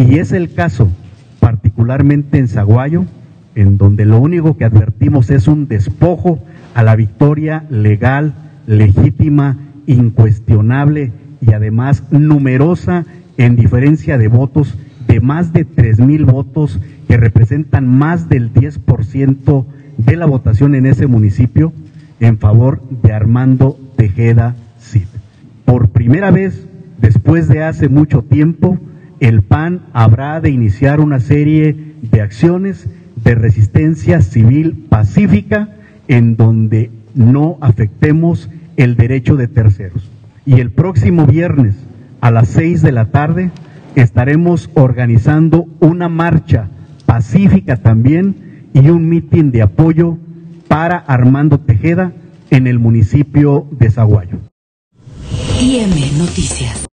Y es el caso, particularmente en Zaguayo, en donde lo único que advertimos es un despojo a la victoria legal, legítima, incuestionable y además numerosa en diferencia de votos de más de tres mil votos que representan más del 10% de la votación en ese municipio en favor de Armando Tejeda Cid. Por primera vez, después de hace mucho tiempo, el PAN habrá de iniciar una serie de acciones de resistencia civil pacífica en donde no afectemos el derecho de terceros. Y el próximo viernes a las seis de la tarde estaremos organizando una marcha pacífica también y un mitin de apoyo para Armando Tejeda en el municipio de Zaguayo. IM Noticias.